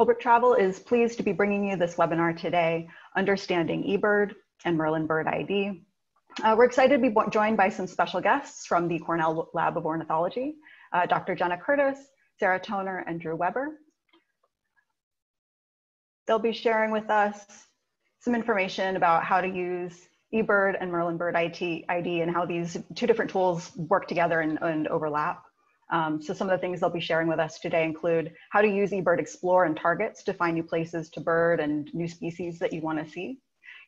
Holbrook Travel is pleased to be bringing you this webinar today, Understanding eBird and Merlin Bird ID. Uh, we're excited to be joined by some special guests from the Cornell Lab of Ornithology, uh, Dr. Jenna Curtis, Sarah Toner, and Drew Weber. They'll be sharing with us some information about how to use eBird and Merlin Bird ID and how these two different tools work together and, and overlap. Um, so some of the things they'll be sharing with us today include how to use eBird Explore and targets to find new places to bird and new species that you want to see.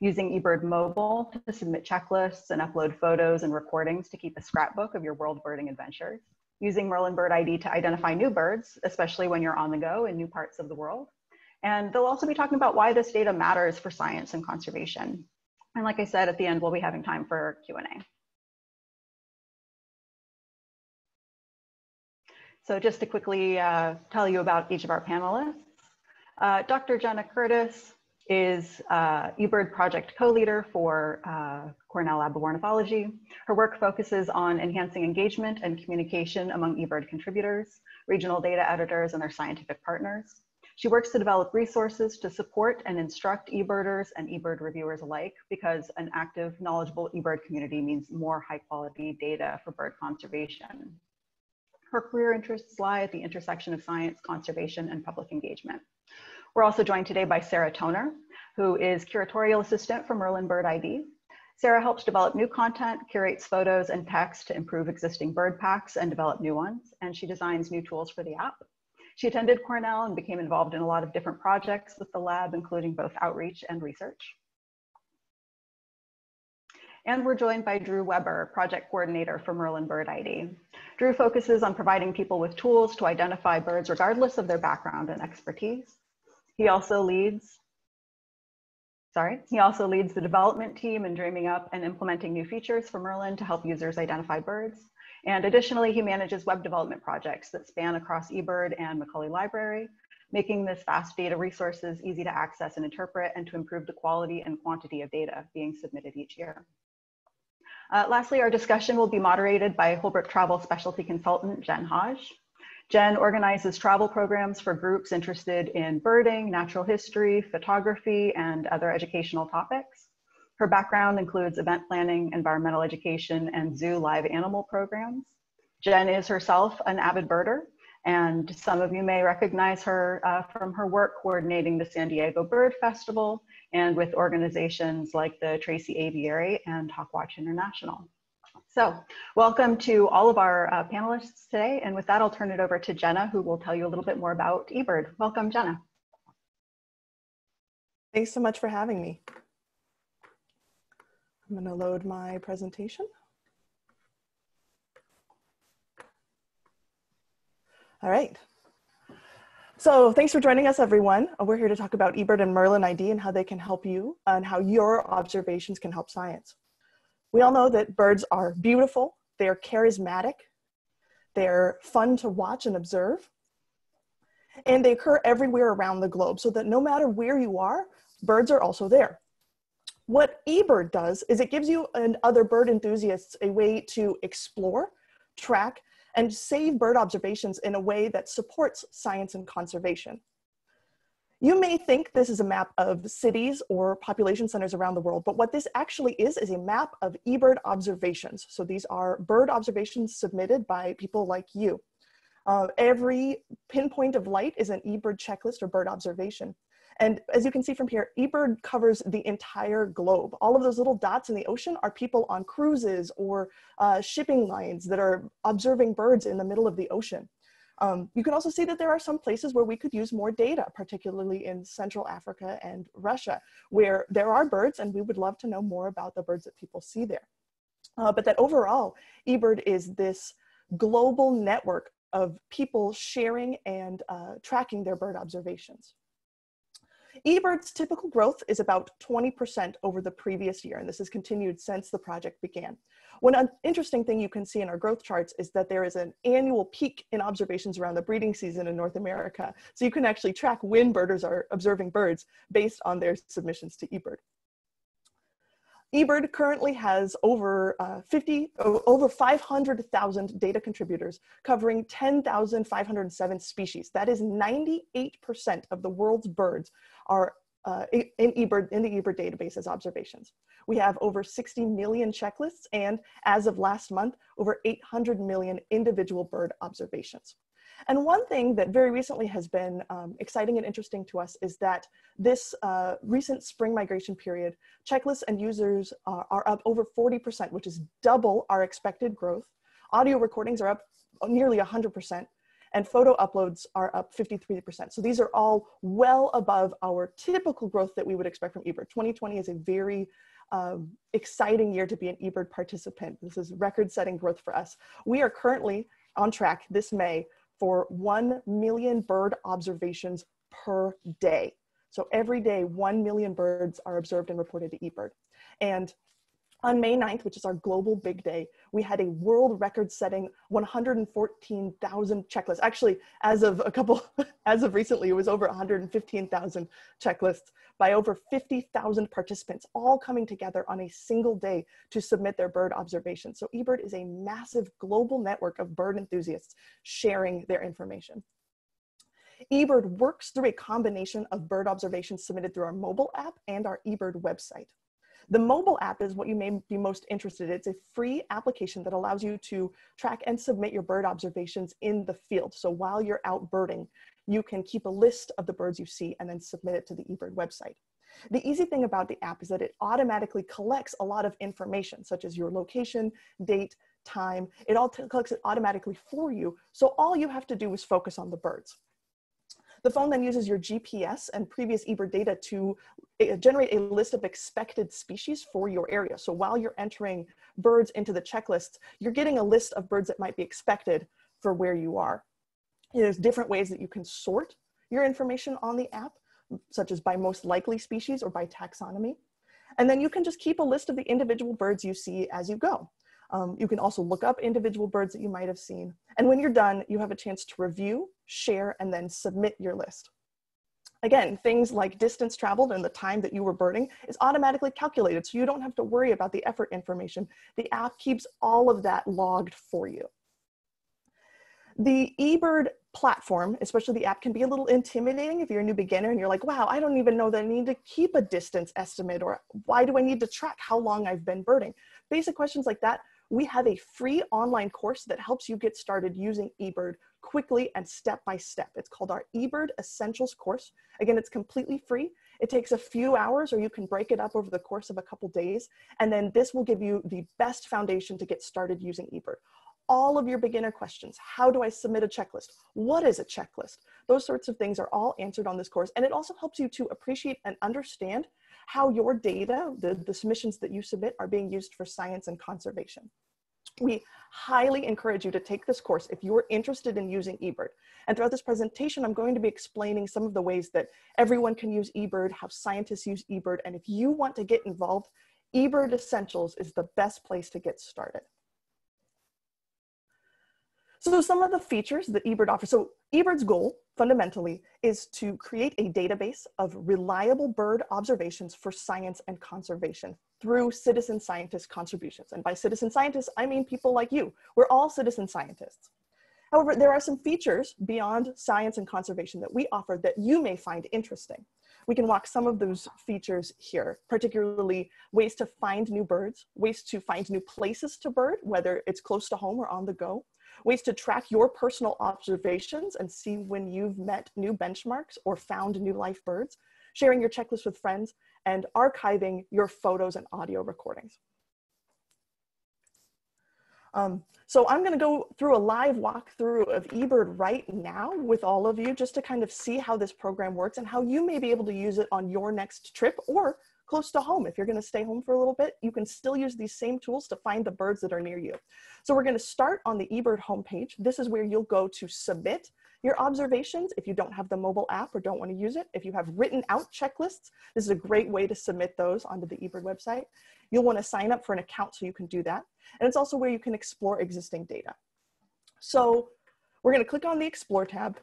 Using eBird Mobile to submit checklists and upload photos and recordings to keep a scrapbook of your world birding adventures. Using Merlin Bird ID to identify new birds, especially when you're on the go in new parts of the world. And they'll also be talking about why this data matters for science and conservation. And like I said, at the end, we'll be having time for Q&A. So just to quickly uh, tell you about each of our panelists, uh, Dr. Jenna Curtis is uh, eBird project co-leader for uh, Cornell Lab of Ornithology. Her work focuses on enhancing engagement and communication among eBird contributors, regional data editors, and their scientific partners. She works to develop resources to support and instruct eBirders and eBird reviewers alike because an active, knowledgeable eBird community means more high quality data for bird conservation. Her career interests lie at the intersection of science, conservation, and public engagement. We're also joined today by Sarah Toner, who is curatorial assistant for Merlin Bird ID. Sarah helps develop new content, curates photos and text to improve existing bird packs and develop new ones, and she designs new tools for the app. She attended Cornell and became involved in a lot of different projects with the lab, including both outreach and research. And we're joined by Drew Weber, project coordinator for Merlin Bird ID. Drew focuses on providing people with tools to identify birds regardless of their background and expertise. He also leads, sorry, he also leads the development team in dreaming up and implementing new features for Merlin to help users identify birds. And additionally, he manages web development projects that span across eBird and Macaulay Library, making this fast data resources easy to access and interpret and to improve the quality and quantity of data being submitted each year. Uh, lastly, our discussion will be moderated by Holbrook Travel Specialty Consultant Jen Hodge. Jen organizes travel programs for groups interested in birding, natural history, photography, and other educational topics. Her background includes event planning, environmental education, and zoo live animal programs. Jen is herself an avid birder, and some of you may recognize her uh, from her work coordinating the San Diego Bird Festival and with organizations like the Tracy Aviary and Hawkwatch International. So welcome to all of our uh, panelists today. And with that, I'll turn it over to Jenna, who will tell you a little bit more about eBird. Welcome, Jenna. Thanks so much for having me. I'm gonna load my presentation. All right. So thanks for joining us, everyone. Uh, we're here to talk about eBird and Merlin ID and how they can help you and how your observations can help science. We all know that birds are beautiful, they're charismatic, they're fun to watch and observe, and they occur everywhere around the globe so that no matter where you are, birds are also there. What eBird does is it gives you and other bird enthusiasts a way to explore, track, and save bird observations in a way that supports science and conservation. You may think this is a map of cities or population centers around the world, but what this actually is is a map of eBird observations. So these are bird observations submitted by people like you. Uh, every pinpoint of light is an eBird checklist or bird observation. And as you can see from here, eBird covers the entire globe. All of those little dots in the ocean are people on cruises or uh, shipping lines that are observing birds in the middle of the ocean. Um, you can also see that there are some places where we could use more data, particularly in Central Africa and Russia, where there are birds and we would love to know more about the birds that people see there. Uh, but that overall, eBird is this global network of people sharing and uh, tracking their bird observations eBird's typical growth is about 20% over the previous year, and this has continued since the project began. One interesting thing you can see in our growth charts is that there is an annual peak in observations around the breeding season in North America. So you can actually track when birders are observing birds based on their submissions to eBird. eBird currently has over uh, 50, over 500,000 data contributors covering 10,507 species. That is 98% of the world's birds are uh, in, eBird, in the eBird database as observations. We have over 60 million checklists and as of last month, over 800 million individual bird observations. And one thing that very recently has been um, exciting and interesting to us is that this uh, recent spring migration period, checklists and users are, are up over 40%, which is double our expected growth. Audio recordings are up nearly 100%, and photo uploads are up 53%. So these are all well above our typical growth that we would expect from eBird. 2020 is a very um, exciting year to be an eBird participant. This is record-setting growth for us. We are currently on track this May for 1 million bird observations per day. So every day, 1 million birds are observed and reported to eBird. And on May 9th, which is our global big day, we had a world record setting 114,000 checklists. Actually, as of a couple, as of recently, it was over 115,000 checklists by over 50,000 participants, all coming together on a single day to submit their bird observations. So eBird is a massive global network of bird enthusiasts sharing their information. eBird works through a combination of bird observations submitted through our mobile app and our eBird website. The mobile app is what you may be most interested in. It's a free application that allows you to track and submit your bird observations in the field. So while you're out birding, you can keep a list of the birds you see and then submit it to the eBird website. The easy thing about the app is that it automatically collects a lot of information, such as your location, date, time. It all collects it automatically for you. So all you have to do is focus on the birds. The phone then uses your GPS and previous eBird data to eh, generate a list of expected species for your area. So while you're entering birds into the checklist, you're getting a list of birds that might be expected for where you are. There's different ways that you can sort your information on the app, such as by most likely species or by taxonomy. And then you can just keep a list of the individual birds you see as you go. Um, you can also look up individual birds that you might have seen. And when you're done, you have a chance to review, share, and then submit your list. Again, things like distance traveled and the time that you were birding is automatically calculated, so you don't have to worry about the effort information. The app keeps all of that logged for you. The eBird platform, especially the app, can be a little intimidating if you're a new beginner and you're like, wow, I don't even know that I need to keep a distance estimate or why do I need to track how long I've been birding? Basic questions like that we have a free online course that helps you get started using eBird quickly and step by step. It's called our eBird Essentials course. Again, it's completely free. It takes a few hours or you can break it up over the course of a couple days. And then this will give you the best foundation to get started using eBird. All of your beginner questions. How do I submit a checklist? What is a checklist? Those sorts of things are all answered on this course. And it also helps you to appreciate and understand how your data, the, the submissions that you submit are being used for science and conservation. We highly encourage you to take this course if you're interested in using eBird. And throughout this presentation, I'm going to be explaining some of the ways that everyone can use eBird, how scientists use eBird, and if you want to get involved, eBird Essentials is the best place to get started. So some of the features that eBird offers, so eBird's goal fundamentally is to create a database of reliable bird observations for science and conservation through citizen scientist contributions. And by citizen scientists, I mean people like you. We're all citizen scientists. However, there are some features beyond science and conservation that we offer that you may find interesting. We can walk some of those features here, particularly ways to find new birds, ways to find new places to bird, whether it's close to home or on the go, ways to track your personal observations and see when you've met new benchmarks or found new life birds, sharing your checklist with friends, and archiving your photos and audio recordings. Um, so I'm gonna go through a live walkthrough of eBird right now with all of you just to kind of see how this program works and how you may be able to use it on your next trip or close to home. If you're gonna stay home for a little bit, you can still use these same tools to find the birds that are near you. So we're gonna start on the eBird homepage. This is where you'll go to submit your observations if you don't have the mobile app or don't wanna use it. If you have written out checklists, this is a great way to submit those onto the eBird website. You'll wanna sign up for an account so you can do that. And it's also where you can explore existing data. So we're gonna click on the Explore tab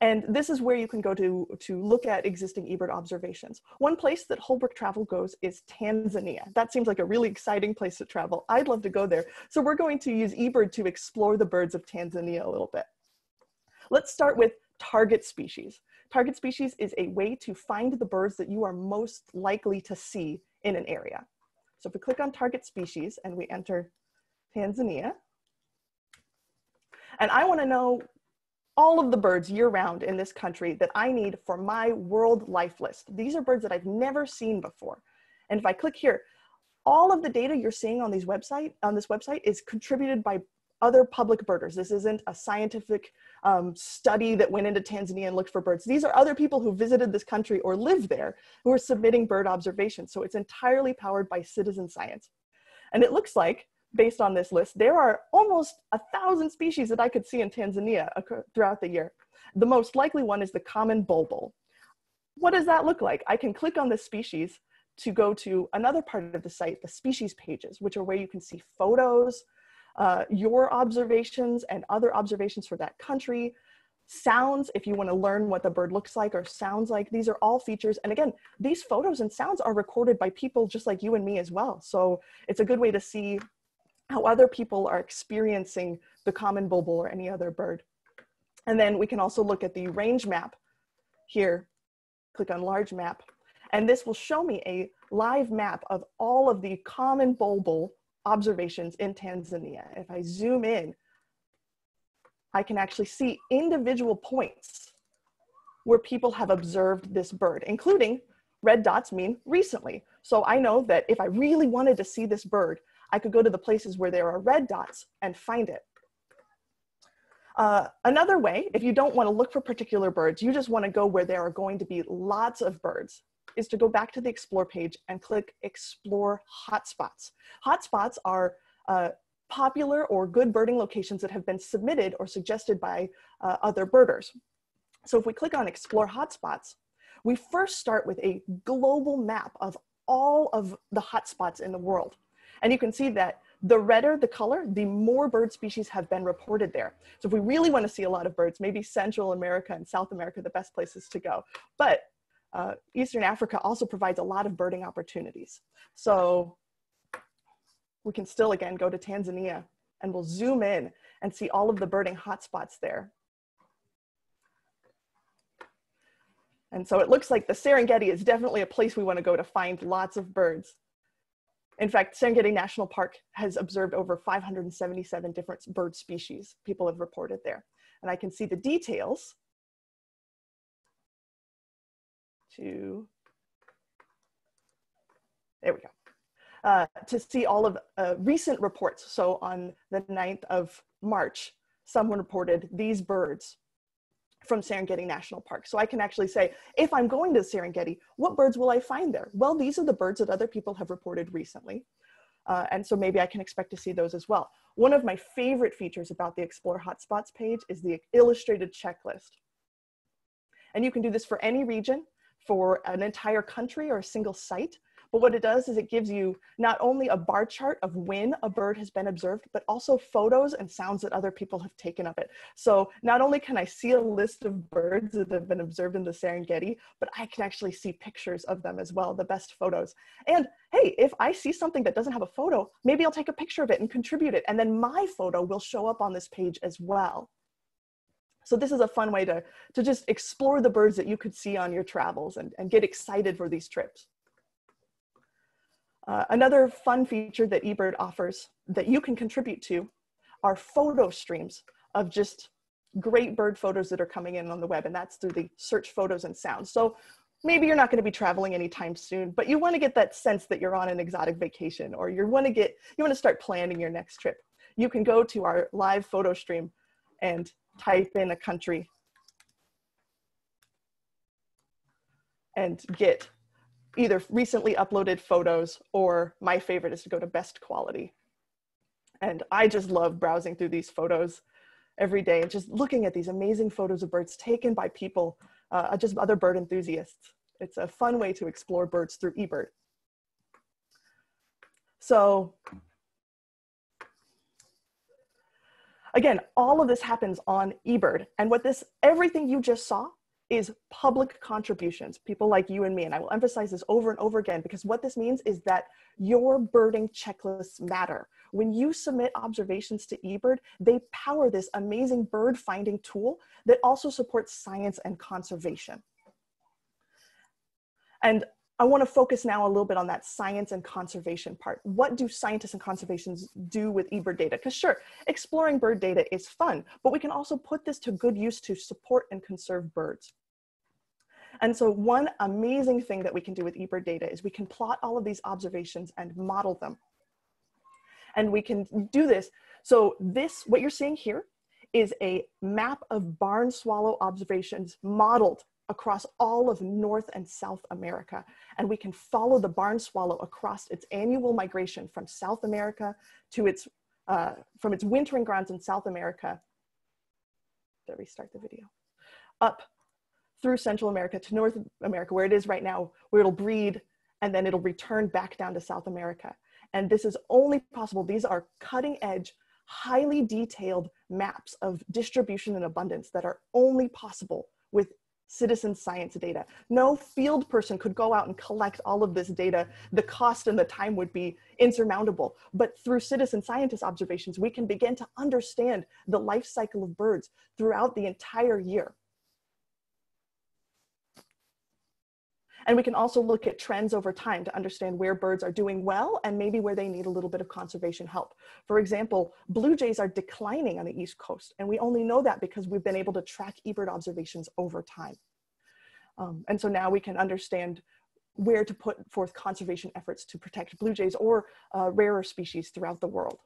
And this is where you can go to, to look at existing eBird observations. One place that Holbrook Travel goes is Tanzania. That seems like a really exciting place to travel. I'd love to go there. So we're going to use eBird to explore the birds of Tanzania a little bit. Let's start with target species. Target species is a way to find the birds that you are most likely to see in an area. So if we click on target species and we enter Tanzania, and I wanna know all of the birds year round in this country that I need for my world life list. These are birds that I've never seen before. And if I click here, all of the data you're seeing on these website on this website is contributed by other public birders. This isn't a scientific um, study that went into Tanzania and looked for birds. These are other people who visited this country or live there who are submitting bird observations. So it's entirely powered by citizen science. And it looks like based on this list, there are almost a thousand species that I could see in Tanzania throughout the year. The most likely one is the common bulbul. What does that look like? I can click on this species to go to another part of the site, the species pages, which are where you can see photos, uh, your observations and other observations for that country, sounds if you want to learn what the bird looks like or sounds like these are all features and again these photos and sounds are recorded by people just like you and me as well so it's a good way to see how other people are experiencing the common bulbul or any other bird. And then we can also look at the range map here, click on large map, and this will show me a live map of all of the common bulbul observations in Tanzania. If I zoom in, I can actually see individual points where people have observed this bird, including red dots mean recently. So I know that if I really wanted to see this bird, I could go to the places where there are red dots and find it. Uh, another way, if you don't want to look for particular birds, you just want to go where there are going to be lots of birds, is to go back to the Explore page and click Explore Hotspots. Hotspots are uh, popular or good birding locations that have been submitted or suggested by uh, other birders. So if we click on Explore Hotspots, we first start with a global map of all of the hotspots in the world. And you can see that the redder the color, the more bird species have been reported there. So if we really want to see a lot of birds, maybe Central America and South America the best places to go. But uh, Eastern Africa also provides a lot of birding opportunities. So we can still, again, go to Tanzania and we'll zoom in and see all of the birding hotspots there. And so it looks like the Serengeti is definitely a place we want to go to find lots of birds. In fact, Serengeti National Park has observed over 577 different bird species people have reported there. And I can see the details to, there we go, uh, to see all of uh, recent reports. So on the 9th of March, someone reported these birds from Serengeti National Park. So I can actually say, if I'm going to Serengeti, what birds will I find there? Well, these are the birds that other people have reported recently. Uh, and so maybe I can expect to see those as well. One of my favorite features about the Explore Hotspots page is the illustrated checklist. And you can do this for any region, for an entire country or a single site. But what it does is it gives you not only a bar chart of when a bird has been observed, but also photos and sounds that other people have taken of it. So not only can I see a list of birds that have been observed in the Serengeti, but I can actually see pictures of them as well, the best photos. And hey, if I see something that doesn't have a photo, maybe I'll take a picture of it and contribute it. And then my photo will show up on this page as well. So this is a fun way to, to just explore the birds that you could see on your travels and, and get excited for these trips. Uh, another fun feature that eBird offers that you can contribute to are photo streams of just great bird photos that are coming in on the web, and that's through the search photos and sounds. So maybe you're not going to be traveling anytime soon, but you want to get that sense that you're on an exotic vacation, or you want to get you want to start planning your next trip. You can go to our live photo stream and type in a country and get either recently uploaded photos or my favorite is to go to best quality. And I just love browsing through these photos every day and just looking at these amazing photos of birds taken by people, uh, just other bird enthusiasts. It's a fun way to explore birds through eBird. So Again, all of this happens on eBird. And what this, everything you just saw is public contributions, people like you and me. And I will emphasize this over and over again because what this means is that your birding checklists matter. When you submit observations to eBird, they power this amazing bird finding tool that also supports science and conservation. And I want to focus now a little bit on that science and conservation part. What do scientists and conservationists do with eBird data? Because sure, exploring bird data is fun, but we can also put this to good use to support and conserve birds. And so one amazing thing that we can do with eBird data is we can plot all of these observations and model them. And we can do this. So this, what you're seeing here, is a map of barn swallow observations modeled across all of North and South America. And we can follow the barn swallow across its annual migration from South America to its, uh, from its wintering grounds in South America. I restart the video? Up through Central America to North America, where it is right now, where it'll breed and then it'll return back down to South America. And this is only possible, these are cutting edge, highly detailed maps of distribution and abundance that are only possible with citizen science data. No field person could go out and collect all of this data. The cost and the time would be insurmountable. But through citizen scientist observations, we can begin to understand the life cycle of birds throughout the entire year. And we can also look at trends over time to understand where birds are doing well and maybe where they need a little bit of conservation help. For example, blue jays are declining on the East Coast, and we only know that because we've been able to track eBird observations over time. Um, and so now we can understand where to put forth conservation efforts to protect blue jays or uh, rarer species throughout the world.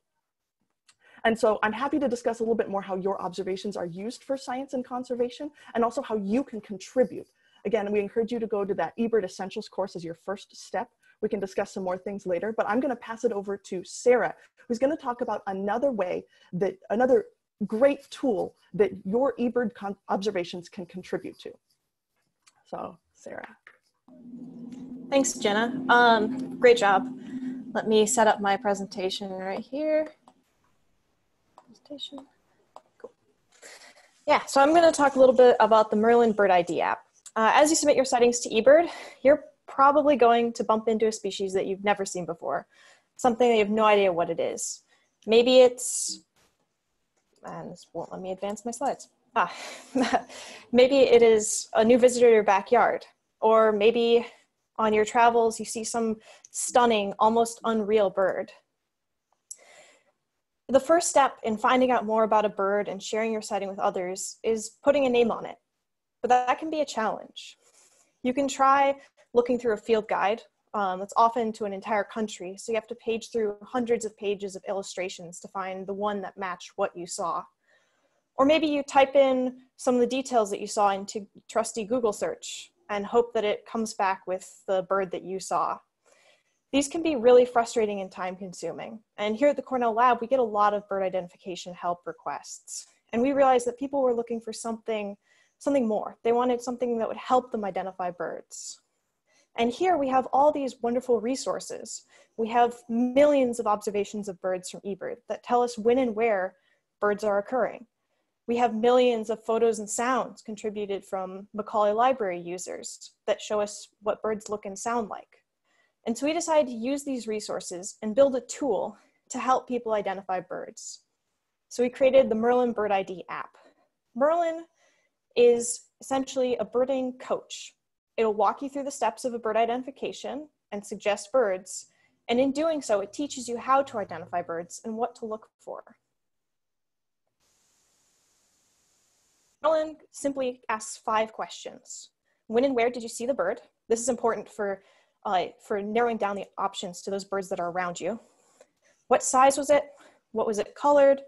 And so I'm happy to discuss a little bit more how your observations are used for science and conservation and also how you can contribute Again, we encourage you to go to that eBird Essentials course as your first step. We can discuss some more things later, but I'm gonna pass it over to Sarah, who's gonna talk about another way that, another great tool that your eBird observations can contribute to. So, Sarah. Thanks, Jenna. Um, great job. Let me set up my presentation right here. Presentation. Cool. Yeah, so I'm going to talk a little bit about the Merlin Bird ID app. Uh, as you submit your sightings to eBird, you're probably going to bump into a species that you've never seen before, something that you have no idea what it is. Maybe it's, and this won't let me advance my slides. Ah, maybe it is a new visitor to your backyard, or maybe on your travels you see some stunning, almost unreal bird. The first step in finding out more about a bird and sharing your sighting with others is putting a name on it but that can be a challenge. You can try looking through a field guide um, that's often to an entire country, so you have to page through hundreds of pages of illustrations to find the one that match what you saw. Or maybe you type in some of the details that you saw into trusty Google search and hope that it comes back with the bird that you saw. These can be really frustrating and time consuming. And here at the Cornell Lab, we get a lot of bird identification help requests. And we realized that people were looking for something something more. They wanted something that would help them identify birds. And here we have all these wonderful resources. We have millions of observations of birds from eBird that tell us when and where birds are occurring. We have millions of photos and sounds contributed from Macaulay Library users that show us what birds look and sound like. And so we decided to use these resources and build a tool to help people identify birds. So we created the Merlin Bird ID app. Merlin is essentially a birding coach. It'll walk you through the steps of a bird identification and suggest birds. And in doing so, it teaches you how to identify birds and what to look for. Merlin simply asks five questions. When and where did you see the bird? This is important for, uh, for narrowing down the options to those birds that are around you. What size was it? What was it colored?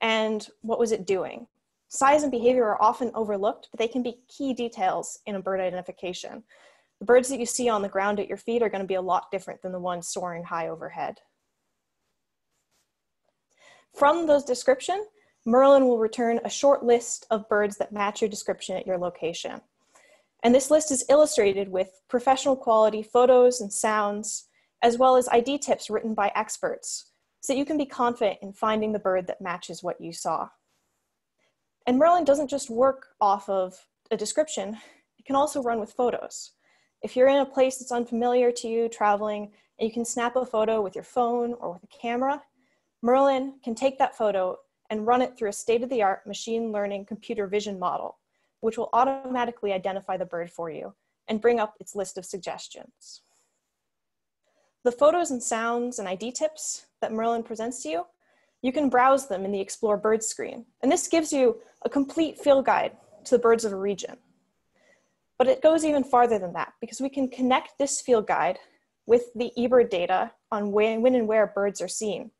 And what was it doing? Size and behavior are often overlooked, but they can be key details in a bird identification. The birds that you see on the ground at your feet are going to be a lot different than the ones soaring high overhead. From those description, Merlin will return a short list of birds that match your description at your location. And this list is illustrated with professional quality photos and sounds, as well as ID tips written by experts, so you can be confident in finding the bird that matches what you saw. And Merlin doesn't just work off of a description, it can also run with photos. If you're in a place that's unfamiliar to you traveling and you can snap a photo with your phone or with a camera, Merlin can take that photo and run it through a state-of-the-art machine learning computer vision model, which will automatically identify the bird for you and bring up its list of suggestions. The photos and sounds and ID tips that Merlin presents to you, you can browse them in the Explore Birds screen. And this gives you a complete field guide to the birds of a region. But it goes even farther than that because we can connect this field guide with the eBird data on when, when and where birds are seen.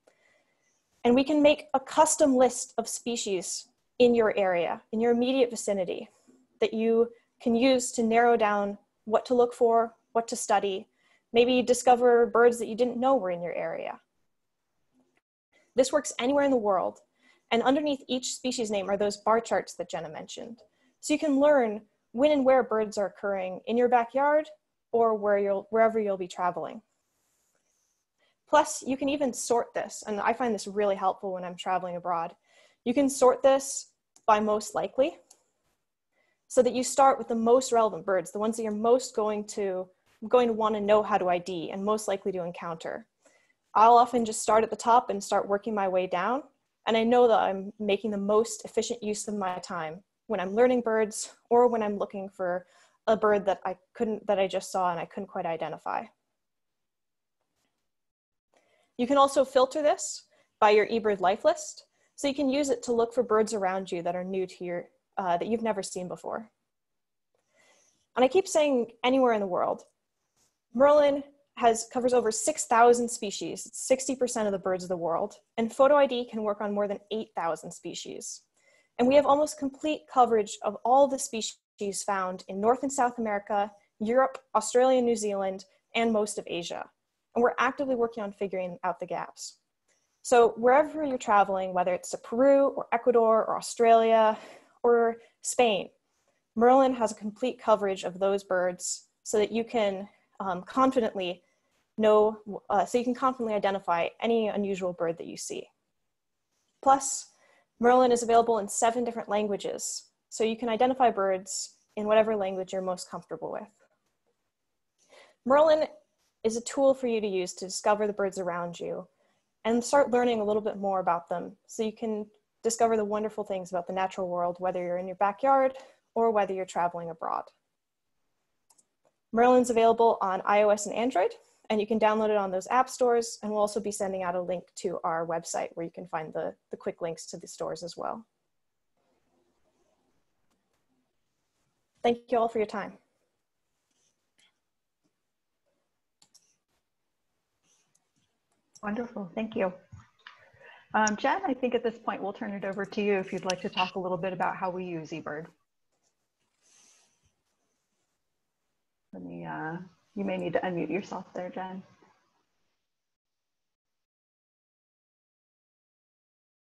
And we can make a custom list of species in your area, in your immediate vicinity, that you can use to narrow down what to look for, what to study, maybe discover birds that you didn't know were in your area. This works anywhere in the world, and underneath each species name are those bar charts that Jenna mentioned. So you can learn when and where birds are occurring in your backyard or where you'll, wherever you'll be traveling. Plus, you can even sort this, and I find this really helpful when I'm traveling abroad. You can sort this by most likely, so that you start with the most relevant birds, the ones that you're most going to, going to want to know how to ID and most likely to encounter. I'll often just start at the top and start working my way down, and I know that I'm making the most efficient use of my time when I'm learning birds or when I'm looking for a bird that I couldn't, that I just saw and I couldn't quite identify. You can also filter this by your eBird life list. So you can use it to look for birds around you that are new to your, uh, that you've never seen before. And I keep saying anywhere in the world. Merlin has covers over 6,000 species. 60% of the birds of the world. And Photo ID can work on more than 8,000 species. And we have almost complete coverage of all the species found in North and South America, Europe, Australia, New Zealand, and most of Asia. And we're actively working on figuring out the gaps. So wherever you're traveling, whether it's to Peru or Ecuador or Australia or Spain, Merlin has a complete coverage of those birds so that you can um, confidently know, uh, so you can confidently identify any unusual bird that you see. Plus, Merlin is available in seven different languages, so you can identify birds in whatever language you're most comfortable with. Merlin is a tool for you to use to discover the birds around you and start learning a little bit more about them so you can discover the wonderful things about the natural world, whether you're in your backyard or whether you're traveling abroad. Merlin's available on iOS and Android, and you can download it on those app stores. And we'll also be sending out a link to our website where you can find the, the quick links to the stores as well. Thank you all for your time. Wonderful, thank you. Um, Jen, I think at this point we'll turn it over to you if you'd like to talk a little bit about how we use eBird. Let me uh, you may need to unmute yourself there, Jen.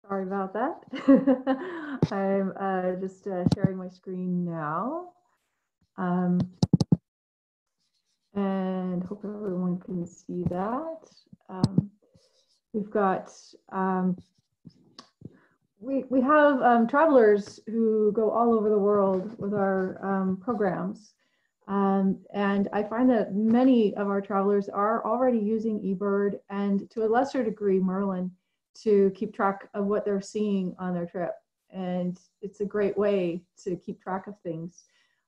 Sorry about that. I'm uh, just uh, sharing my screen now. Um, and hope everyone can see that. Um, we've got, um, we, we have um, travelers who go all over the world with our um, programs. Um, and I find that many of our travelers are already using eBird and to a lesser degree Merlin to keep track of what they're seeing on their trip. And it's a great way to keep track of things.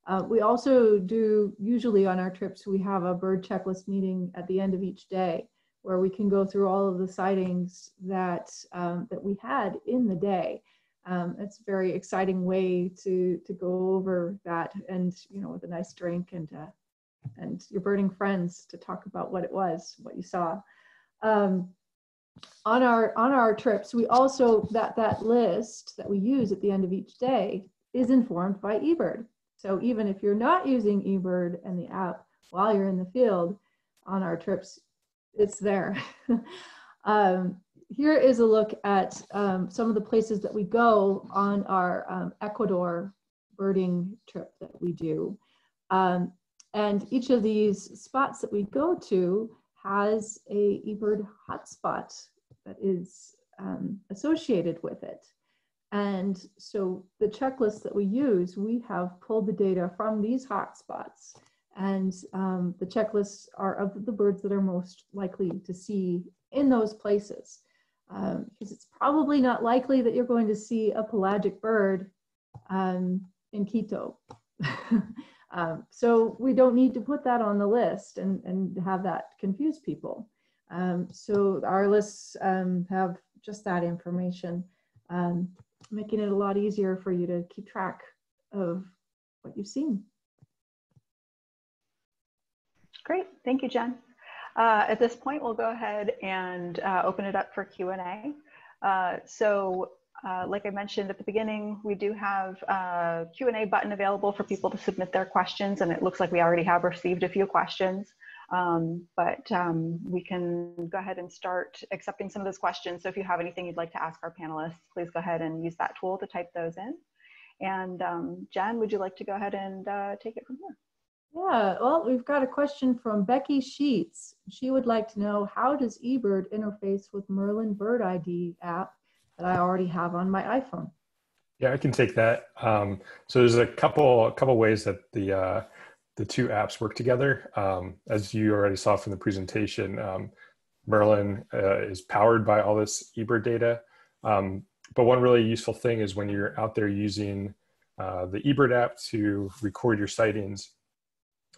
Uh, we also do, usually on our trips, we have a bird checklist meeting at the end of each day where we can go through all of the sightings that, um, that we had in the day um, it's a very exciting way to to go over that and you know with a nice drink and uh, and your birding friends to talk about what it was what you saw. Um, on our on our trips we also that that list that we use at the end of each day is informed by eBird. So even if you're not using eBird and the app while you're in the field on our trips it's there. Um, here is a look at um, some of the places that we go on our um, Ecuador birding trip that we do. Um, and each of these spots that we go to has a eBird hotspot that is um, associated with it. And so the checklist that we use, we have pulled the data from these hotspots. And um, the checklists are of the birds that are most likely to see in those places. Um, because it's probably not likely that you're going to see a pelagic bird um, in Quito. um, so we don't need to put that on the list and, and have that confuse people. Um, so our lists um, have just that information, um, making it a lot easier for you to keep track of what you've seen. Great, thank you, Jen. Uh, at this point, we'll go ahead and uh, open it up for Q&A. Uh, so uh, like I mentioned at the beginning, we do have a Q&A button available for people to submit their questions, and it looks like we already have received a few questions. Um, but um, we can go ahead and start accepting some of those questions. So if you have anything you'd like to ask our panelists, please go ahead and use that tool to type those in. And um, Jen, would you like to go ahead and uh, take it from here? Yeah, well, we've got a question from Becky Sheets. She would like to know how does eBird interface with Merlin Bird ID app that I already have on my iPhone? Yeah, I can take that. Um, so there's a couple a couple ways that the uh, the two apps work together. Um, as you already saw from the presentation, um, Merlin uh, is powered by all this eBird data. Um, but one really useful thing is when you're out there using uh, the eBird app to record your sightings,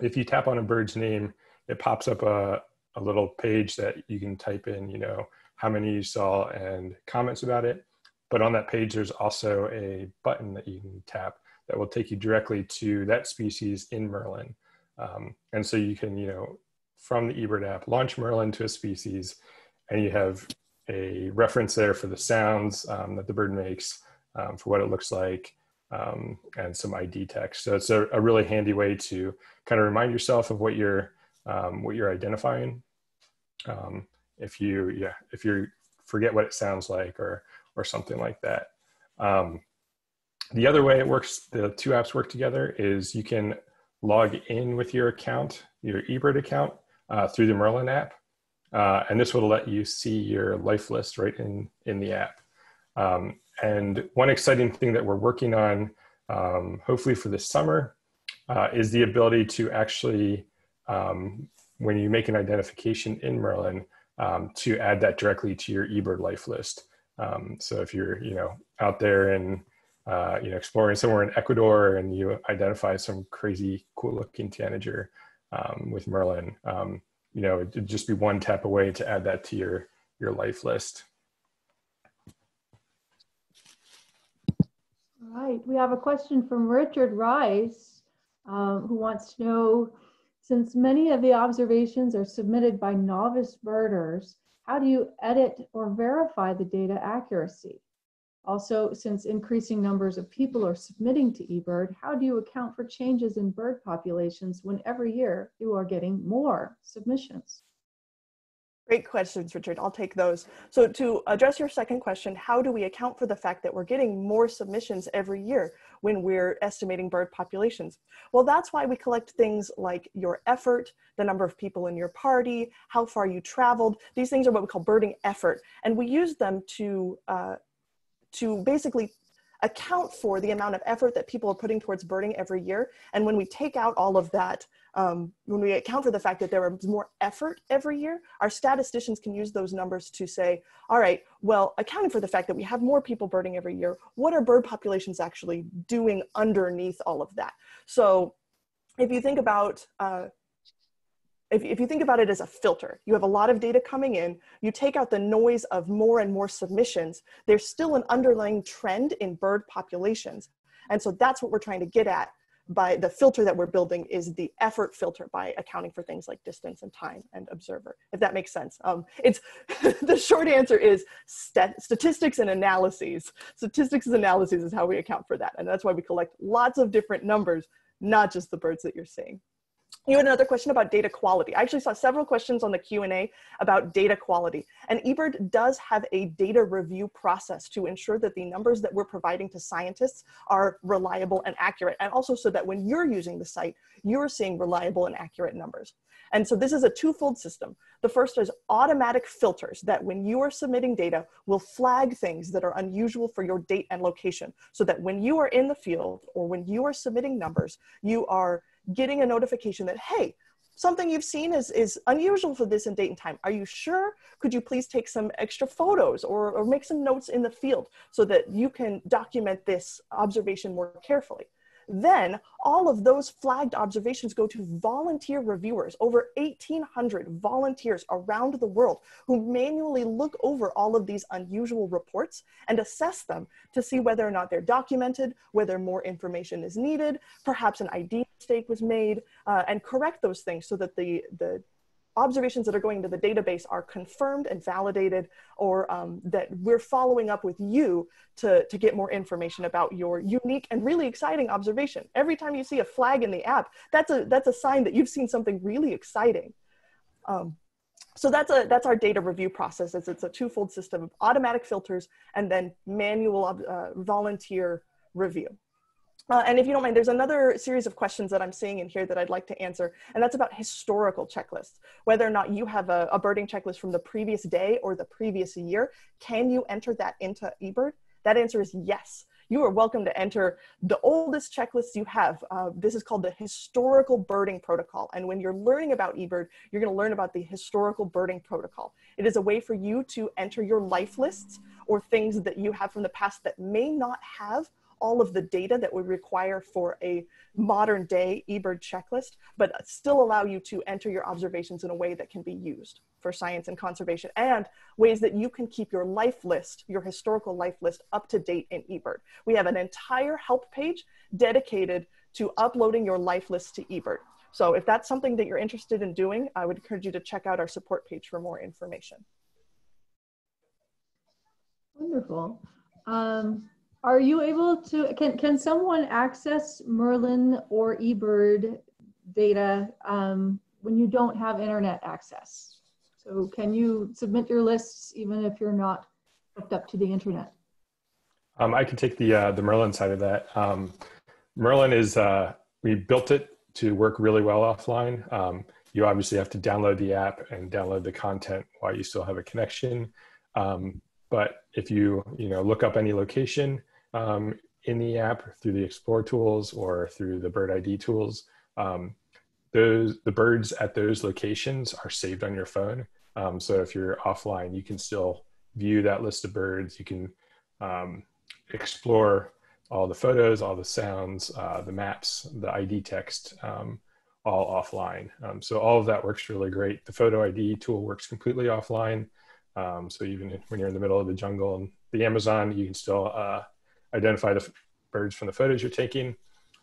if you tap on a bird's name, it pops up a, a little page that you can type in, you know, how many you saw and comments about it. But on that page, there's also a button that you can tap that will take you directly to that species in Merlin. Um, and so you can, you know, from the eBird app, launch Merlin to a species, and you have a reference there for the sounds um, that the bird makes, um, for what it looks like, um, and some ID text. So it's a, a, really handy way to kind of remind yourself of what you're um, what you're identifying. Um, if you yeah if you forget what it sounds like or or something like that. Um, the other way it works, the two apps work together, is you can log in with your account, your eBird account, uh, through the Merlin app. Uh, and this will let you see your life list right in, in the app. Um, and one exciting thing that we're working on, um, hopefully for this summer, uh, is the ability to actually, um, when you make an identification in Merlin, um, to add that directly to your eBird life list. Um, so if you're, you know, out there in uh, you know, exploring somewhere in Ecuador and you identify some crazy cool looking tanager um, with Merlin, um, you know, it'd just be one tap away to add that to your, your life list. All right, we have a question from Richard Rice, um, who wants to know, since many of the observations are submitted by novice birders, how do you edit or verify the data accuracy? Also, since increasing numbers of people are submitting to eBird, how do you account for changes in bird populations when every year you are getting more submissions? Great questions, Richard. I'll take those. So to address your second question, how do we account for the fact that we're getting more submissions every year when we're estimating bird populations? Well, that's why we collect things like your effort, the number of people in your party, how far you traveled. These things are what we call birding effort. And we use them to uh, to basically account for the amount of effort that people are putting towards birding every year. And when we take out all of that, um, when we account for the fact that there is more effort every year, our statisticians can use those numbers to say, all right, well, accounting for the fact that we have more people birding every year, what are bird populations actually doing underneath all of that? So if you think about uh, if, if you think about it as a filter, you have a lot of data coming in, you take out the noise of more and more submissions, there's still an underlying trend in bird populations. And so that's what we're trying to get at by the filter that we're building is the effort filter by accounting for things like distance and time and observer, if that makes sense. Um, it's the short answer is stat statistics and analyses. Statistics and analyses is how we account for that. And that's why we collect lots of different numbers, not just the birds that you're seeing. You had another question about data quality. I actually saw several questions on the Q&A about data quality. And eBird does have a data review process to ensure that the numbers that we're providing to scientists are reliable and accurate. And also so that when you're using the site, you're seeing reliable and accurate numbers. And so this is a twofold system. The first is automatic filters that when you are submitting data will flag things that are unusual for your date and location so that when you are in the field or when you are submitting numbers, you are getting a notification that, hey, something you've seen is, is unusual for this in date and time. Are you sure? Could you please take some extra photos or, or make some notes in the field so that you can document this observation more carefully? Then all of those flagged observations go to volunteer reviewers, over 1,800 volunteers around the world who manually look over all of these unusual reports and assess them to see whether or not they're documented, whether more information is needed, perhaps an ID mistake was made, uh, and correct those things so that the, the observations that are going into the database are confirmed and validated or um, that we're following up with you to, to get more information about your unique and really exciting observation. Every time you see a flag in the app, that's a, that's a sign that you've seen something really exciting. Um, so that's, a, that's our data review process. It's, it's a twofold system of automatic filters and then manual uh, volunteer review. Uh, and if you don't mind, there's another series of questions that I'm seeing in here that I'd like to answer, and that's about historical checklists. Whether or not you have a, a birding checklist from the previous day or the previous year, can you enter that into eBird? That answer is yes. You are welcome to enter the oldest checklists you have. Uh, this is called the Historical Birding Protocol. And when you're learning about eBird, you're gonna learn about the Historical Birding Protocol. It is a way for you to enter your life lists or things that you have from the past that may not have all of the data that would require for a modern day eBird checklist, but still allow you to enter your observations in a way that can be used for science and conservation and ways that you can keep your life list, your historical life list up to date in eBird. We have an entire help page dedicated to uploading your life list to eBird. So if that's something that you're interested in doing, I would encourage you to check out our support page for more information. Wonderful. Um, are you able to, can, can someone access Merlin or eBird data um, when you don't have internet access? So can you submit your lists even if you're not hooked up to the internet? Um, I can take the, uh, the Merlin side of that. Um, Merlin is, uh, we built it to work really well offline. Um, you obviously have to download the app and download the content while you still have a connection. Um, but if you, you know, look up any location, um, in the app through the Explore tools or through the Bird ID tools. Um, those the birds at those locations are saved on your phone. Um, so if you're offline, you can still view that list of birds. You can um, explore all the photos, all the sounds, uh, the maps, the ID text, um, all offline. Um, so all of that works really great. The photo ID tool works completely offline. Um, so even when you're in the middle of the jungle and the Amazon, you can still uh, identify the birds from the photos you're taking.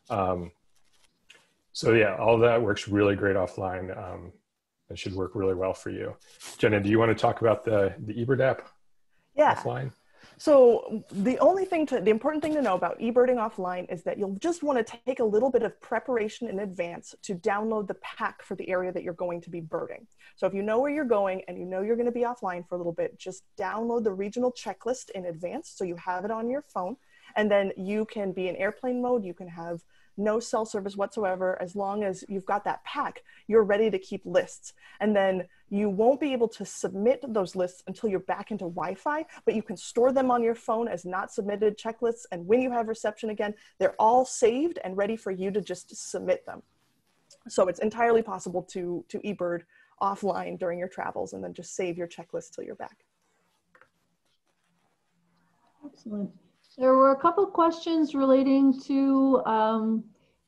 Um, so yeah, all that works really great offline. Um, it should work really well for you. Jenna, do you want to talk about the, the eBird app yeah. offline? So the only thing to, the important thing to know about eBirding offline is that you'll just want to take a little bit of preparation in advance to download the pack for the area that you're going to be birding. So if you know where you're going and you know you're going to be offline for a little bit, just download the regional checklist in advance so you have it on your phone. And then you can be in airplane mode. You can have no cell service whatsoever. As long as you've got that pack, you're ready to keep lists. And then you won't be able to submit those lists until you're back into Wi-Fi, but you can store them on your phone as not submitted checklists. And when you have reception again, they're all saved and ready for you to just submit them. So it's entirely possible to, to eBird offline during your travels and then just save your checklist till you're back. Excellent. There were a couple questions relating to um,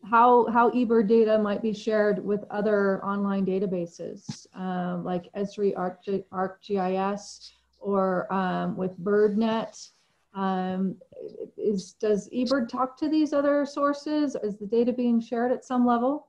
how how eBird data might be shared with other online databases um, like Esri Arc, ArcGIS or um, with BirdNet. Um, is does eBird talk to these other sources? Is the data being shared at some level?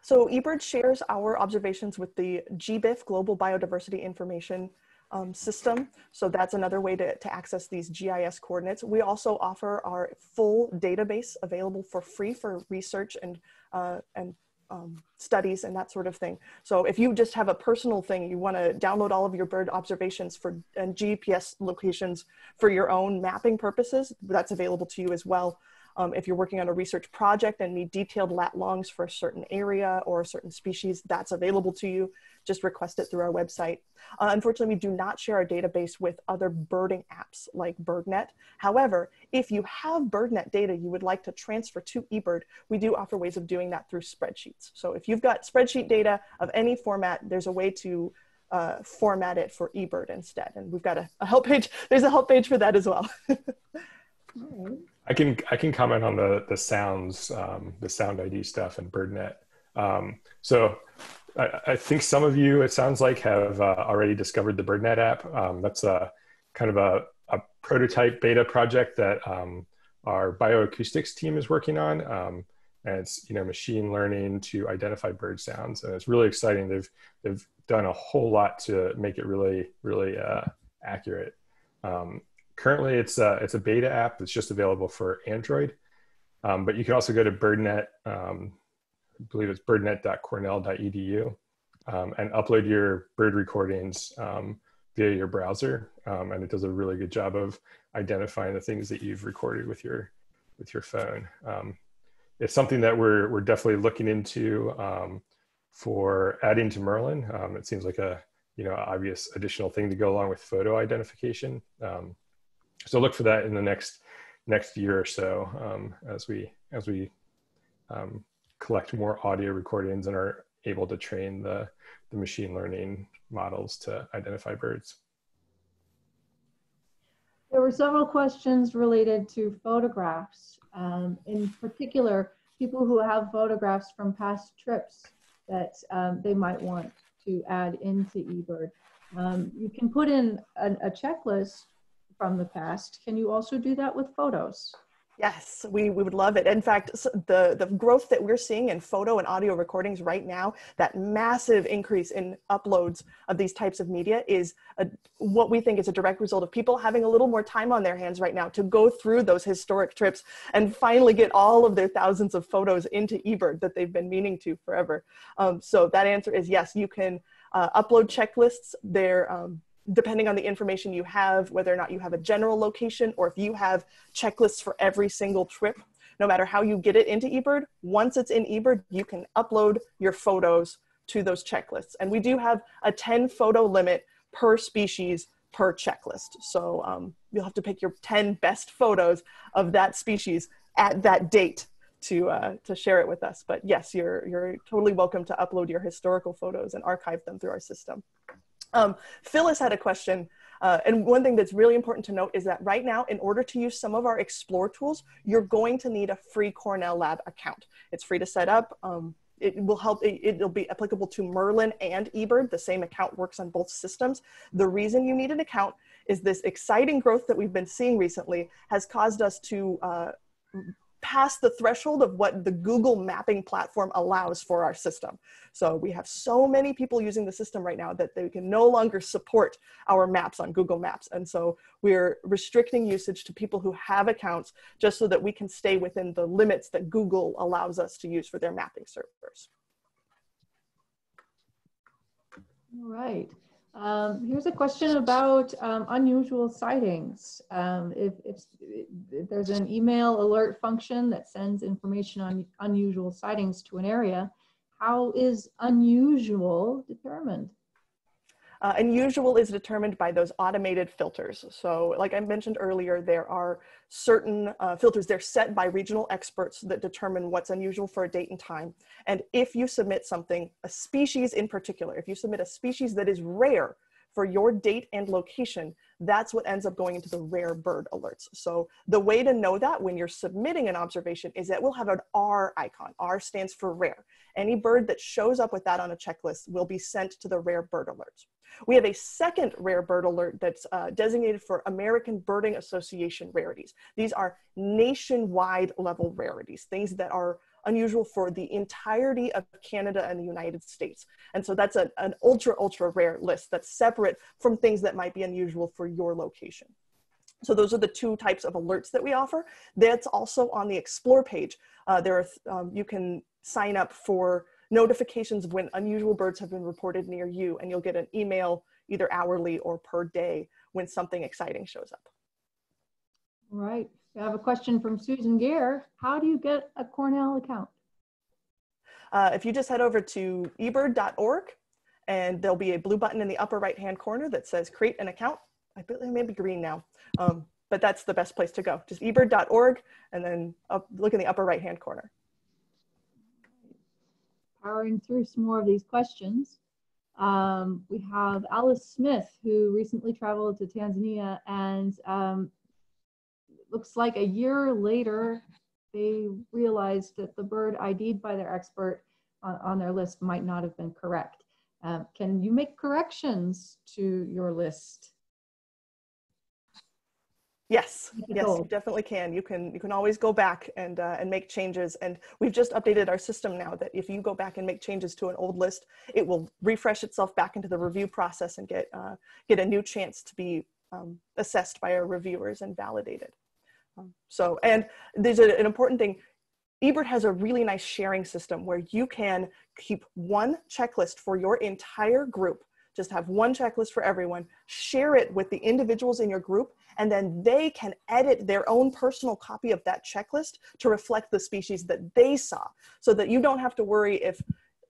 So eBird shares our observations with the GBIF Global Biodiversity Information um, system. So that's another way to, to access these GIS coordinates. We also offer our full database available for free for research and, uh, and um, studies and that sort of thing. So if you just have a personal thing, you want to download all of your bird observations for and GPS locations for your own mapping purposes, that's available to you as well. Um, if you're working on a research project and need detailed lat longs for a certain area or a certain species, that's available to you. Just request it through our website. Uh, unfortunately, we do not share our database with other birding apps like BirdNet. However, if you have BirdNet data you would like to transfer to eBird, we do offer ways of doing that through spreadsheets. So if you've got spreadsheet data of any format, there's a way to uh, format it for eBird instead. And we've got a, a help page. There's a help page for that as well. I can I can comment on the the sounds um, the sound ID stuff and BirdNet. Um, so I, I, think some of you it sounds like have uh, already discovered the BirdNet app. Um, that's a kind of a, a prototype beta project that um, our bioacoustics team is working on, um, and it's you know machine learning to identify bird sounds, and it's really exciting. They've they've done a whole lot to make it really really uh, accurate. Um, currently it's a, it's a beta app that's just available for Android. Um, but you can also go to BirdNet, um, I believe it's birdnet.cornell.edu, um, and upload your bird recordings um, via your browser. Um, and it does a really good job of identifying the things that you've recorded with your with your phone. Um, it's something that we're we're definitely looking into for adding to Merlin. it seems like a you know obvious additional thing to go along with photo identification. Um, so look for that in the next next year or so um, as we as we um, collect more audio recordings and are able to train the, the machine learning models to identify birds. There were several questions related to photographs. Um, in particular, people who have photographs from past trips that um, they might want to add into eBird. Um, you can put in a, a checklist from the past. Can you also do that with photos? Yes, we, we would love it. In fact, the, the growth that we're seeing in photo and audio recordings right now, that massive increase in uploads of these types of media is a, what we think is a direct result of people having a little more time on their hands right now to go through those historic trips and finally get all of their thousands of photos into eBird that they've been meaning to forever. Um, so that answer is yes, you can uh, upload checklists. They're um, depending on the information you have, whether or not you have a general location or if you have checklists for every single trip, no matter how you get it into eBird, once it's in eBird, you can upload your photos to those checklists. And we do have a 10 photo limit per species per checklist. So um, you'll have to pick your 10 best photos of that species at that date to, uh, to share it with us. But yes, you're, you're totally welcome to upload your historical photos and archive them through our system. Um, Phyllis had a question. Uh, and one thing that's really important to note is that right now, in order to use some of our Explore tools, you're going to need a free Cornell Lab account. It's free to set up. Um, it will help, it, will be applicable to Merlin and eBird. The same account works on both systems. The reason you need an account is this exciting growth that we've been seeing recently has caused us to uh, past the threshold of what the Google mapping platform allows for our system. So we have so many people using the system right now that they can no longer support our maps on Google Maps. And so we're restricting usage to people who have accounts just so that we can stay within the limits that Google allows us to use for their mapping servers. All right. Um, here's a question about um, unusual sightings. Um, if, if, if, there's an email alert function that sends information on unusual sightings to an area, how is unusual determined? Uh, unusual is determined by those automated filters. So like I mentioned earlier, there are certain uh, filters, they're set by regional experts that determine what's unusual for a date and time. And if you submit something, a species in particular, if you submit a species that is rare for your date and location, that's what ends up going into the rare bird alerts. So the way to know that when you're submitting an observation is that we'll have an R icon. R stands for rare. Any bird that shows up with that on a checklist will be sent to the rare bird alerts. We have a second rare bird alert that's uh, designated for American Birding Association rarities. These are nationwide level rarities, things that are unusual for the entirety of Canada and the United States. And so that's a, an ultra, ultra rare list that's separate from things that might be unusual for your location. So those are the two types of alerts that we offer. That's also on the Explore page. Uh, there are, um, you can sign up for notifications of when unusual birds have been reported near you, and you'll get an email either hourly or per day when something exciting shows up. All right. I have a question from Susan Gare. How do you get a Cornell account? Uh, if you just head over to ebird.org, and there'll be a blue button in the upper right hand corner that says create an account. I believe it may be green now, um, but that's the best place to go. Just ebird.org and then up, look in the upper right hand corner. Powering through some more of these questions. Um, we have Alice Smith, who recently traveled to Tanzania, and um, looks like a year later, they realized that the bird ID'd by their expert on, on their list might not have been correct. Um, can you make corrections to your list? Yes, yes, you definitely can. You can you can always go back and uh, and make changes. And we've just updated our system now that if you go back and make changes to an old list, it will refresh itself back into the review process and get uh, get a new chance to be um, assessed by our reviewers and validated. Um, so, and there's a, an important thing. eBird has a really nice sharing system where you can keep one checklist for your entire group just have one checklist for everyone, share it with the individuals in your group, and then they can edit their own personal copy of that checklist to reflect the species that they saw so that you don't have to worry if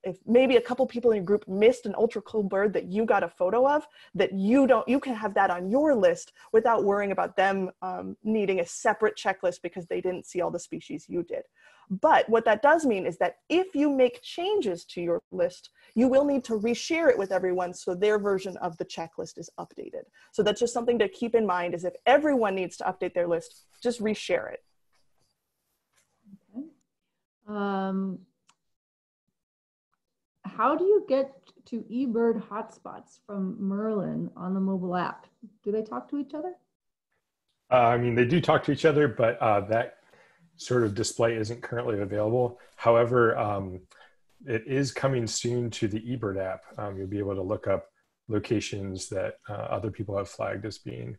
if maybe a couple people in your group missed an ultra cool bird that you got a photo of that you don't you can have that on your list without worrying about them um, needing a separate checklist because they didn't see all the species you did. But what that does mean is that if you make changes to your list, you will need to reshare it with everyone so their version of the checklist is updated. So that's just something to keep in mind is if everyone needs to update their list, just reshare it. Okay. Um, how do you get to eBird hotspots from Merlin on the mobile app? Do they talk to each other? Uh, I mean, they do talk to each other, but uh, that sort of display isn't currently available. However, um, it is coming soon to the eBird app. Um, you'll be able to look up locations that uh, other people have flagged as being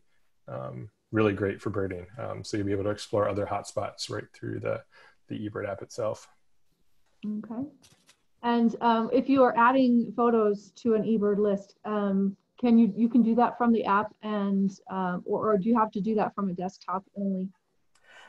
um, really great for birding. Um, so you'll be able to explore other hotspots right through the, the eBird app itself. Okay. And um, if you are adding photos to an eBird list, um, can you you can do that from the app and or, or do you have to do that from a desktop only?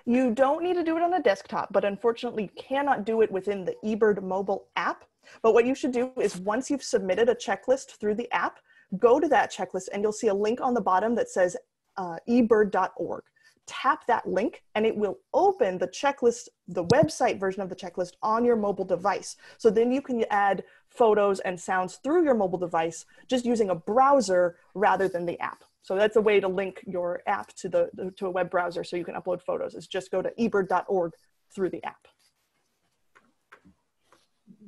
You don't need to do it on a desktop, but unfortunately cannot do it within the eBird mobile app. But what you should do is once you've submitted a checklist through the app, go to that checklist and you'll see a link on the bottom that says uh, ebird.org. Tap that link and it will open the checklist, the website version of the checklist on your mobile device. So then you can add photos and sounds through your mobile device just using a browser rather than the app. So that's a way to link your app to the, to a web browser so you can upload photos. Is just go to ebird.org through the app.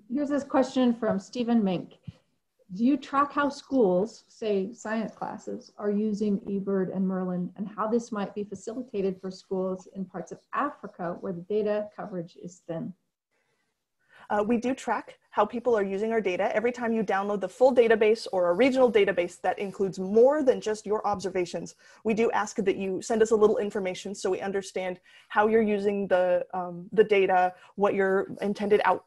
Here's this question from Stephen Mink. Do you track how schools, say science classes, are using eBird and Merlin and how this might be facilitated for schools in parts of Africa where the data coverage is thin? Uh, we do track how people are using our data. Every time you download the full database or a regional database that includes more than just your observations, we do ask that you send us a little information so we understand how you're using the, um, the data, what your intended out,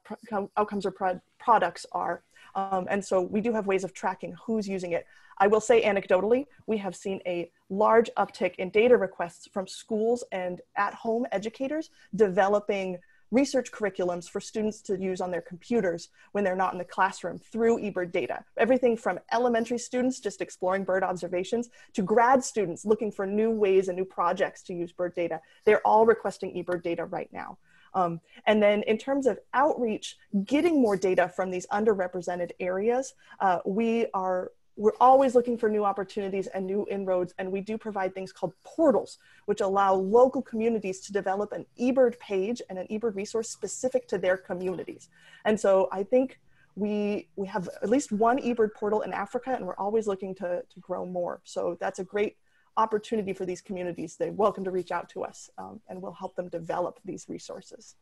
outcomes or pro products are. Um, and so we do have ways of tracking who's using it. I will say anecdotally, we have seen a large uptick in data requests from schools and at-home educators developing research curriculums for students to use on their computers when they're not in the classroom through eBird data. Everything from elementary students just exploring bird observations to grad students looking for new ways and new projects to use bird data. They're all requesting eBird data right now. Um, and then in terms of outreach, getting more data from these underrepresented areas, uh, we are we're always looking for new opportunities and new inroads, and we do provide things called portals, which allow local communities to develop an eBird page and an eBird resource specific to their communities. And so I think we we have at least one eBird portal in Africa, and we're always looking to, to grow more. So that's a great opportunity for these communities. They're welcome to reach out to us, um, and we'll help them develop these resources.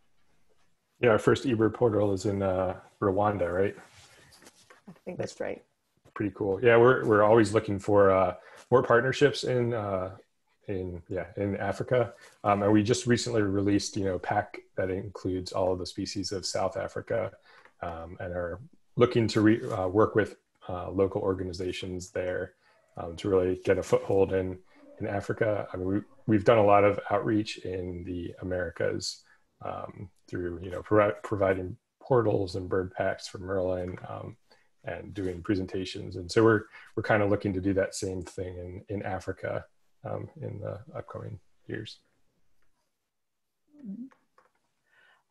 Yeah, our first eBird portal is in uh, Rwanda, right? I think that's right pretty cool. Yeah, we're we're always looking for uh, more partnerships in uh, in yeah in Africa, um, and we just recently released you know pack that includes all of the species of South Africa, um, and are looking to re, uh, work with uh, local organizations there um, to really get a foothold in in Africa. I mean, we, we've done a lot of outreach in the Americas um, through you know pro- providing portals and bird packs for Merlin um, and doing presentations. And so we're we're kind of looking to do that same thing in in Africa um, in the upcoming years.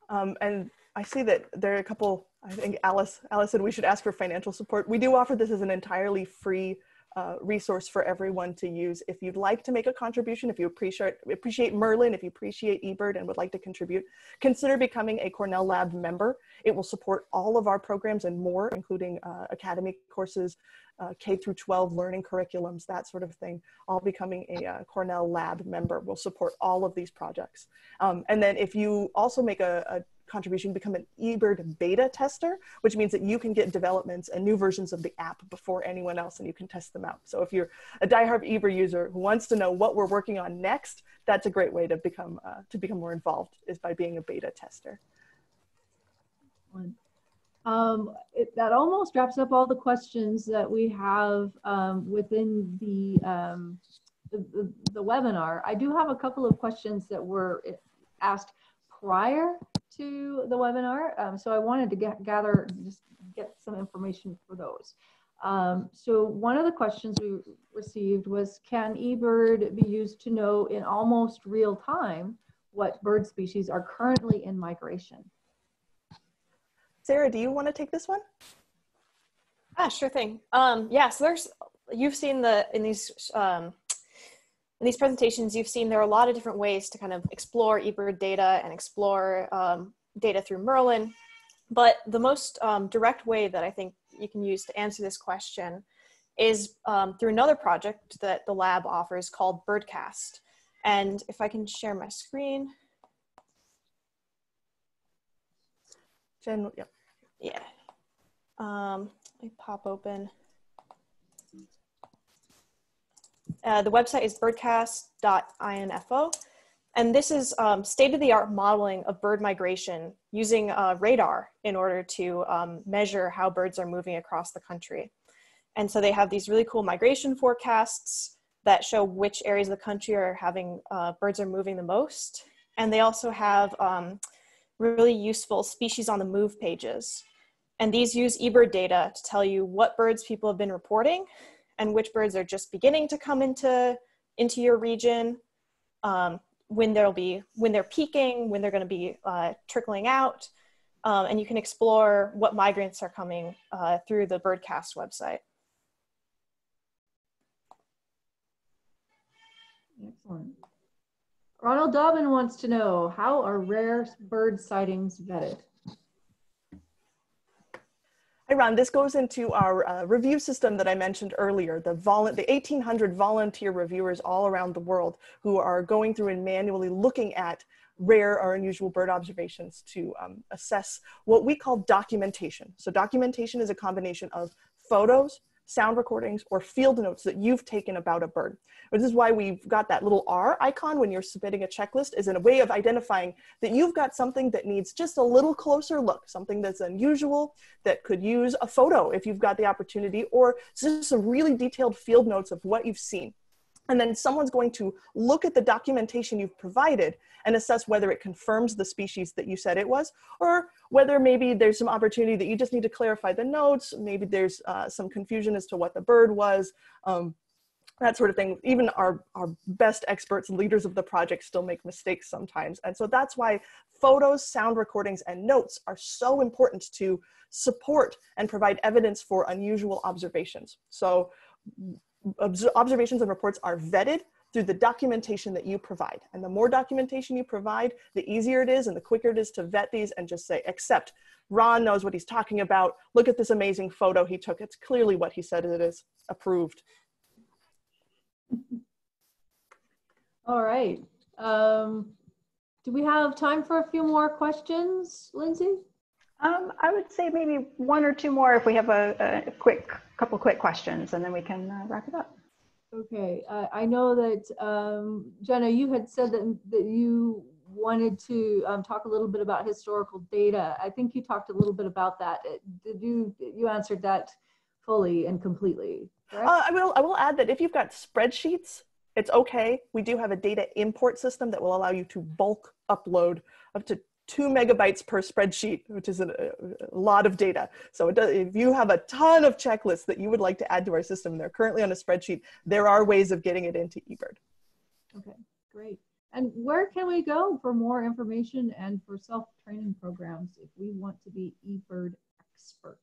Um, and I see that there are a couple. I think Alice Alice said we should ask for financial support. We do offer this as an entirely free uh, resource for everyone to use. If you'd like to make a contribution, if you appreciate, appreciate Merlin, if you appreciate eBird and would like to contribute, consider becoming a Cornell Lab member. It will support all of our programs and more, including uh, academy courses, uh, K through 12 learning curriculums, that sort of thing. All becoming a uh, Cornell Lab member will support all of these projects. Um, and then if you also make a, a contribution, become an eBird beta tester, which means that you can get developments and new versions of the app before anyone else and you can test them out. So if you're a diehard eBird user who wants to know what we're working on next, that's a great way to become, uh, to become more involved is by being a beta tester. Um, it, that almost wraps up all the questions that we have um, within the, um, the, the, the, webinar. I do have a couple of questions that were asked prior to the webinar. Um, so I wanted to get, gather, just get some information for those. Um, so one of the questions we received was, can eBird be used to know in almost real time what bird species are currently in migration? Sarah, do you want to take this one? Ah, sure thing. Um, yeah, so there's, you've seen the, in these um, in these presentations, you've seen there are a lot of different ways to kind of explore eBird data and explore um, data through Merlin. But the most um, direct way that I think you can use to answer this question is um, through another project that the lab offers called Birdcast. And if I can share my screen. Jen, yep. Yeah. Um, let me pop open. Uh, the website is birdcast.info. And this is um, state-of-the-art modeling of bird migration using uh, radar in order to um, measure how birds are moving across the country. And so they have these really cool migration forecasts that show which areas of the country are having uh, birds are moving the most. And they also have um, really useful species on the move pages. And these use eBird data to tell you what birds people have been reporting and which birds are just beginning to come into into your region um, when there'll be when they're peaking when they're going to be uh, trickling out um, and you can explore what migrants are coming uh, through the birdcast website. Excellent. Ronald dobbin wants to know how are rare bird sightings vetted Hi, Ron. This goes into our uh, review system that I mentioned earlier, the, the 1,800 volunteer reviewers all around the world who are going through and manually looking at rare or unusual bird observations to um, assess what we call documentation. So documentation is a combination of photos, sound recordings, or field notes that you've taken about a bird. This is why we've got that little R icon when you're submitting a checklist is in a way of identifying that you've got something that needs just a little closer look, something that's unusual that could use a photo if you've got the opportunity, or just some really detailed field notes of what you've seen. And then someone's going to look at the documentation you've provided and assess whether it confirms the species that you said it was, or whether maybe there's some opportunity that you just need to clarify the notes, maybe there's uh, some confusion as to what the bird was, um, that sort of thing. Even our, our best experts leaders of the project still make mistakes sometimes. And so that's why photos, sound recordings, and notes are so important to support and provide evidence for unusual observations. So observations and reports are vetted through the documentation that you provide. And the more documentation you provide, the easier it is and the quicker it is to vet these and just say, accept, Ron knows what he's talking about. Look at this amazing photo he took. It's clearly what he said it is, approved. All right. Um, do we have time for a few more questions, Lindsay? Um, I would say maybe one or two more if we have a, a quick couple quick questions, and then we can uh, wrap it up. Okay, uh, I know that um, Jenna, you had said that that you wanted to um, talk a little bit about historical data. I think you talked a little bit about that. Uh, did you you answered that fully and completely? Uh, I will I will add that if you've got spreadsheets, it's okay. We do have a data import system that will allow you to bulk upload up to two megabytes per spreadsheet, which is a, a lot of data. So does, if you have a ton of checklists that you would like to add to our system, they're currently on a spreadsheet, there are ways of getting it into eBird. Okay, great. And where can we go for more information and for self-training programs if we want to be eBird experts?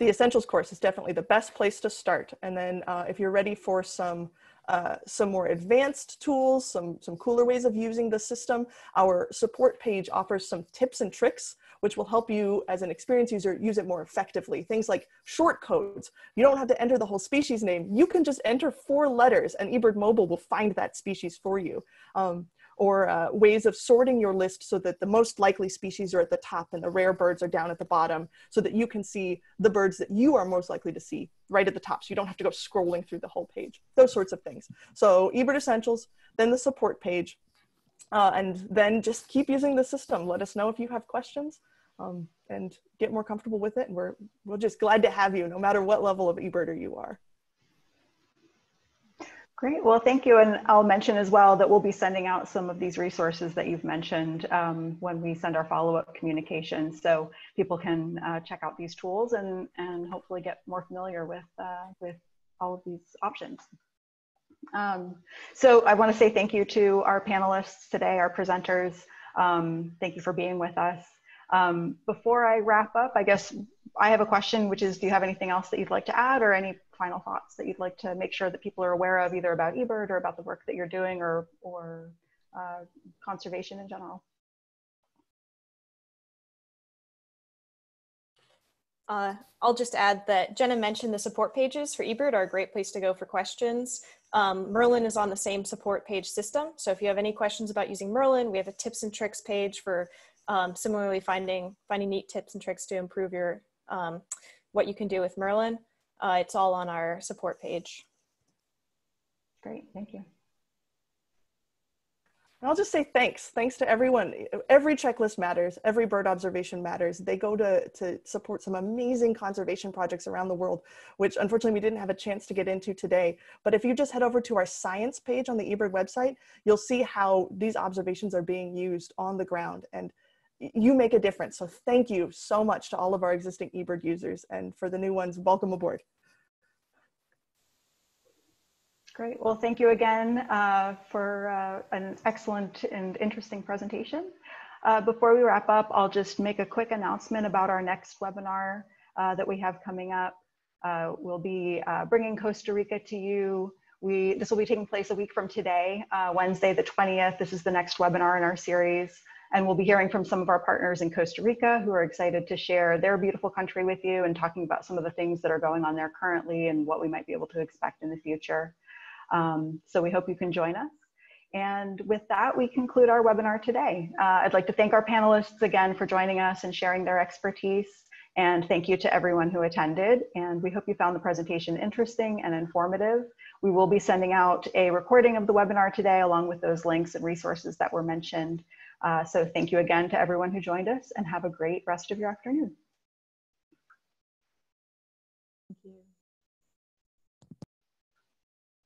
The Essentials course is definitely the best place to start. And then uh, if you're ready for some uh, some more advanced tools, some, some cooler ways of using the system. Our support page offers some tips and tricks which will help you as an experienced user use it more effectively. Things like short codes. You don't have to enter the whole species name. You can just enter four letters and eBird Mobile will find that species for you. Um, or uh, ways of sorting your list so that the most likely species are at the top and the rare birds are down at the bottom so that you can see the birds that you are most likely to see right at the top. So you don't have to go scrolling through the whole page, those sorts of things. So eBird Essentials, then the support page, uh, and then just keep using the system. Let us know if you have questions um, and get more comfortable with it. And we're, we're just glad to have you no matter what level of eBirder you are. Great. Well, thank you. And I'll mention as well that we'll be sending out some of these resources that you've mentioned um, when we send our follow-up communication. So people can uh, check out these tools and, and hopefully get more familiar with, uh, with all of these options. Um, so I want to say thank you to our panelists today, our presenters. Um, thank you for being with us. Um, before I wrap up, I guess I have a question, which is, do you have anything else that you'd like to add or any final thoughts that you'd like to make sure that people are aware of either about eBird or about the work that you're doing or, or uh, conservation in general? Uh, I'll just add that Jenna mentioned the support pages for eBird are a great place to go for questions. Um, Merlin is on the same support page system. So if you have any questions about using Merlin, we have a tips and tricks page for um, similarly finding, finding neat tips and tricks to improve your, um, what you can do with Merlin. Uh, it's all on our support page. Great, thank you. And I'll just say thanks. Thanks to everyone. Every checklist matters. Every bird observation matters. They go to, to support some amazing conservation projects around the world, which unfortunately we didn't have a chance to get into today. But if you just head over to our science page on the eBird website, you'll see how these observations are being used on the ground. And you make a difference. So thank you so much to all of our existing eBird users and for the new ones, welcome aboard. Great. Well, thank you again uh, for uh, an excellent and interesting presentation. Uh, before we wrap up, I'll just make a quick announcement about our next webinar uh, that we have coming up. Uh, we'll be uh, bringing Costa Rica to you. We, this will be taking place a week from today, Wednesday the 20th. This is the next webinar in our series. And we'll be hearing from some of our partners in Costa Rica who are excited to share their beautiful country with you and talking about some of the things that are going on there currently and what we might be able to expect in the future. Um, so we hope you can join us. And with that, we conclude our webinar today. Uh, I'd like to thank our panelists again for joining us and sharing their expertise. And thank you to everyone who attended. And we hope you found the presentation interesting and informative. We will be sending out a recording of the webinar today along with those links and resources that were mentioned. Uh, so thank you again to everyone who joined us and have a great rest of your afternoon.